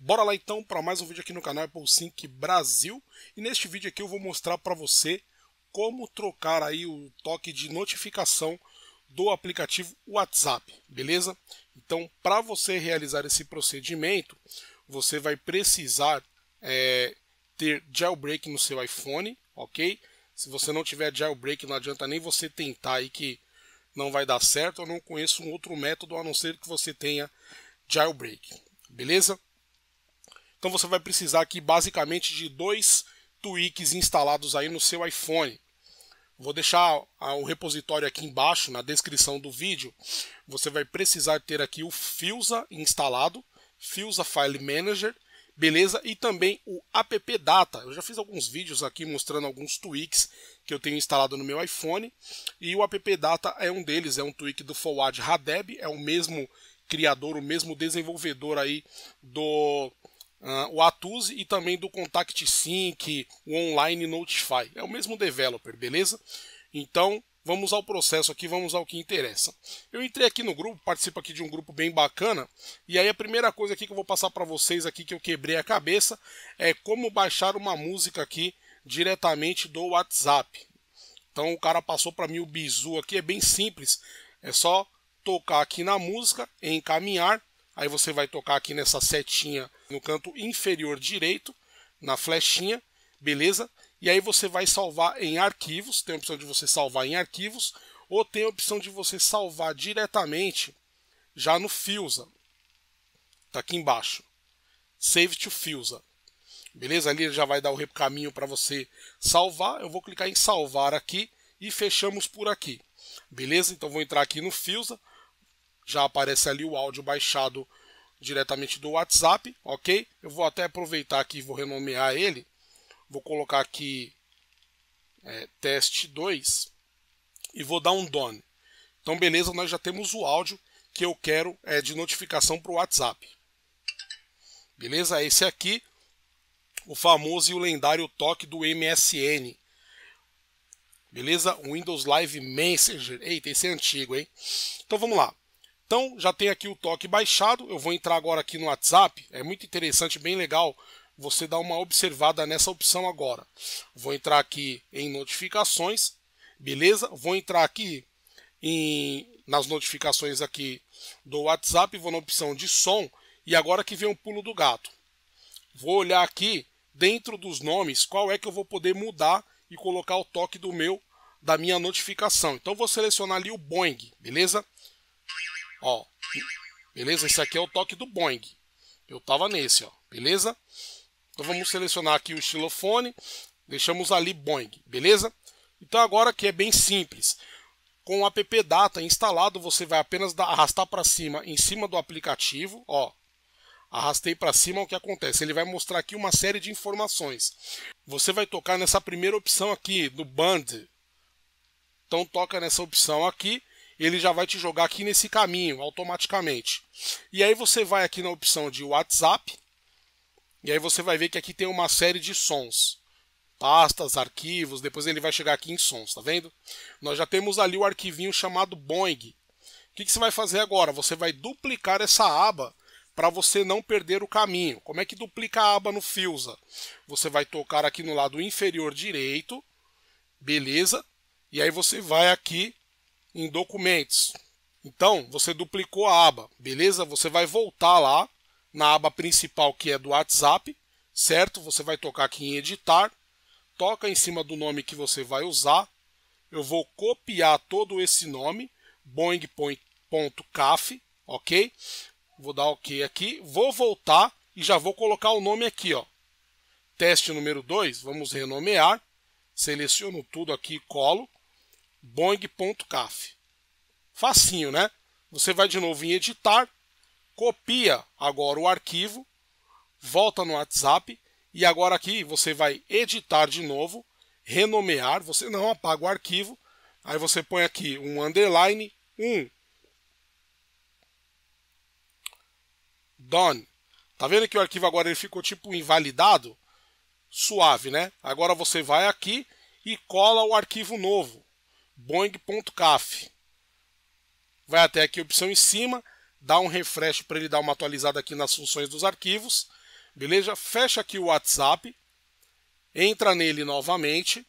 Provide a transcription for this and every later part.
Bora lá então para mais um vídeo aqui no canal Apple Sync Brasil. E neste vídeo aqui eu vou mostrar para você como trocar aí o toque de notificação do aplicativo WhatsApp, beleza? Então, para você realizar esse procedimento, você vai precisar é, ter jailbreak no seu iPhone, ok? Se você não tiver jailbreak, não adianta nem você tentar aí que não vai dar certo. Eu não conheço um outro método a não ser que você tenha jailbreak, beleza? Então você vai precisar aqui basicamente de dois tweaks instalados aí no seu iPhone. Vou deixar o repositório aqui embaixo na descrição do vídeo. Você vai precisar ter aqui o Filza instalado, Filza File Manager, beleza? E também o app data. Eu já fiz alguns vídeos aqui mostrando alguns tweaks que eu tenho instalado no meu iPhone e o app data é um deles, é um tweak do Forward Hadeb, é o mesmo criador, o mesmo desenvolvedor aí do Uh, o Atuse e também do Contact Sync, o Online Notify. É o mesmo developer, beleza? Então, vamos ao processo aqui, vamos ao que interessa. Eu entrei aqui no grupo, participo aqui de um grupo bem bacana, e aí a primeira coisa aqui que eu vou passar para vocês aqui que eu quebrei a cabeça é como baixar uma música aqui diretamente do WhatsApp. Então o cara passou para mim o bizu aqui, é bem simples. É só tocar aqui na música, encaminhar, Aí você vai tocar aqui nessa setinha no canto inferior direito, na flechinha, beleza? E aí você vai salvar em arquivos, tem a opção de você salvar em arquivos, ou tem a opção de você salvar diretamente já no Filza. Tá aqui embaixo. Save to Filza. Beleza? Ali já vai dar o caminho para você salvar. Eu vou clicar em salvar aqui e fechamos por aqui. Beleza? Então vou entrar aqui no Filza já aparece ali o áudio baixado diretamente do WhatsApp, ok? Eu vou até aproveitar aqui e vou renomear ele. Vou colocar aqui é, teste 2 e vou dar um done. Então, beleza, nós já temos o áudio que eu quero é, de notificação para o WhatsApp. Beleza? Esse aqui, o famoso e o lendário toque do MSN. Beleza? Windows Live Messenger. Eita, esse é antigo, hein? Então vamos lá. Então já tem aqui o toque baixado. Eu vou entrar agora aqui no WhatsApp. É muito interessante, bem legal você dar uma observada nessa opção agora. Vou entrar aqui em notificações, beleza? Vou entrar aqui em, nas notificações aqui do WhatsApp, vou na opção de som e agora que vem o pulo do gato. Vou olhar aqui dentro dos nomes qual é que eu vou poder mudar e colocar o toque do meu da minha notificação. Então vou selecionar ali o Boeing, beleza? Ó, beleza? Esse aqui é o toque do Boeing. Eu tava nesse, ó, beleza? Então vamos selecionar aqui o xilofone, deixamos ali Boeing, beleza? Então agora que é bem simples. Com o app data instalado, você vai apenas arrastar para cima em cima do aplicativo, ó. Arrastei para cima, o que acontece? Ele vai mostrar aqui uma série de informações. Você vai tocar nessa primeira opção aqui do band. Então toca nessa opção aqui ele já vai te jogar aqui nesse caminho automaticamente. E aí você vai aqui na opção de WhatsApp, e aí você vai ver que aqui tem uma série de sons. Pastas, arquivos, depois ele vai chegar aqui em sons, tá vendo? Nós já temos ali o arquivinho chamado Boeing. O que, que você vai fazer agora? Você vai duplicar essa aba para você não perder o caminho. Como é que duplica a aba no Filza? Você vai tocar aqui no lado inferior direito, beleza? E aí você vai aqui em documentos. Então, você duplicou a aba, beleza? Você vai voltar lá na aba principal que é do WhatsApp, certo? Você vai tocar aqui em editar, toca em cima do nome que você vai usar. Eu vou copiar todo esse nome, boing.caf, ok? Vou dar ok aqui, vou voltar e já vou colocar o nome aqui, ó. Teste número 2, vamos renomear. Seleciono tudo aqui, colo boing.caf. Facinho, né? Você vai de novo em editar, copia agora o arquivo, volta no WhatsApp e agora aqui você vai editar de novo, renomear, você não apaga o arquivo, aí você põe aqui um underline 1. Done. Tá vendo que o arquivo agora ele ficou tipo invalidado? Suave, né? Agora você vai aqui e cola o arquivo novo boing.caf. Vai até aqui a opção em cima, dá um refresh para ele dar uma atualizada aqui nas funções dos arquivos. Beleza? Fecha aqui o WhatsApp, entra nele novamente.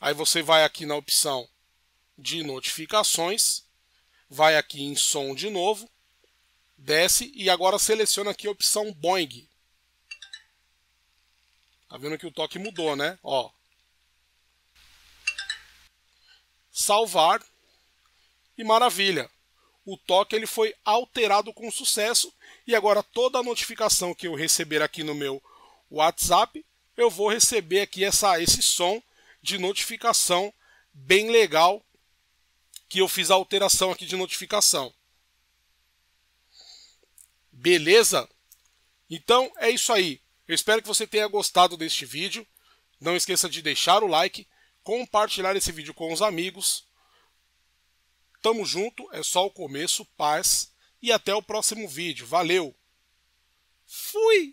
Aí você vai aqui na opção de notificações, vai aqui em som de novo, desce e agora seleciona aqui a opção Boing. Tá vendo que o toque mudou, né? Ó. Salvar. E maravilha. O toque ele foi alterado com sucesso e agora toda a notificação que eu receber aqui no meu WhatsApp, eu vou receber aqui essa, esse som de notificação bem legal que eu fiz a alteração aqui de notificação. Beleza? Então é isso aí. Eu espero que você tenha gostado deste vídeo. Não esqueça de deixar o like, compartilhar esse vídeo com os amigos. Tamo junto, é só o começo, paz e até o próximo vídeo. Valeu! Fui!